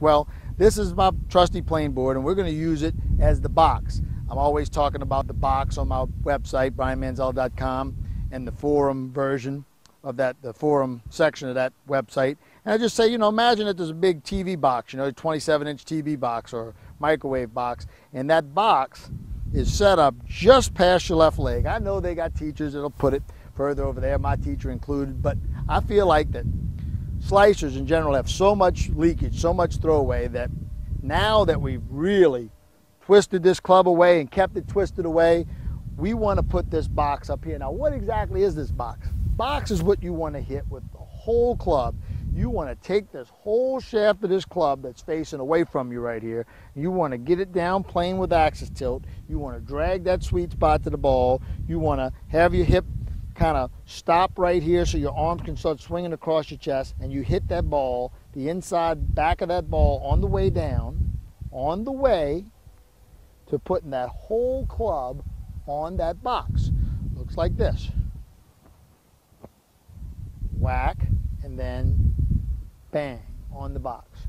Well, this is my trusty plane board and we're going to use it as the box. I'm always talking about the box on my website, brianmanzella.com, and the forum version of that, the forum section of that website. And I just say, you know, imagine that there's a big TV box, you know, a 27 inch TV box or microwave box, and that box is set up just past your left leg. I know they got teachers that'll put it further over there, my teacher included, but I feel like that slicers in general have so much leakage, so much throwaway that now that we've really twisted this club away and kept it twisted away, we want to put this box up here. Now, what exactly is this box? Box is what you want to hit with the whole club. You want to take this whole shaft of this club that's facing away from you right here. You want to get it down playing with axis tilt. You want to drag that sweet spot to the ball. You want to have your hip kind of stop right here so your arms can start swinging across your chest and you hit that ball, the inside back of that ball on the way down, on the way to putting that whole club on that box. Looks like this. Whack and then bang on the box.